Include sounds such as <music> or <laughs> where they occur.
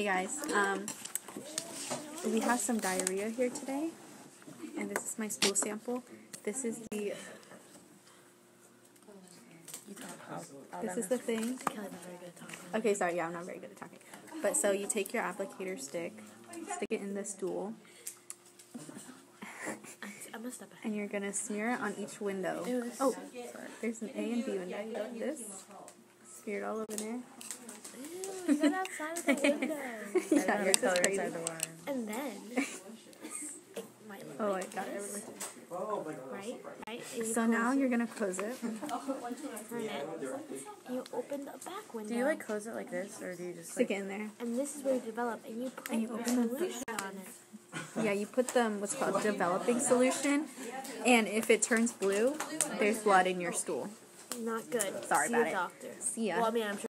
Hey guys, um, we have some diarrhea here today, and this is my stool sample. This is the this is the thing. Kelly's not very good at talking. Okay, sorry, yeah, I'm not very good at talking. But so you take your applicator stick, stick it in the stool, I'm gonna step back. and you're gonna smear it on each window. Oh, sorry. There's an A and B window. This. Smear it all over there. Ew, you got outside of the <laughs> window. yeah, yours is crazy. And then, it might look Oh, I like got it. this, right? Right? And you So now close you're gonna close it. it, turn it, and you open the back window. Do you like close it like this, or do you just Stick like? it in there. and this is where you develop, and you put And you open the- solution on it. <laughs> Yeah, you put them um, what's called developing solution, and if it turns blue, there's blood in your stool. Not good. Sorry See about it. doctor. See ya. Well, I mean, I'm sure.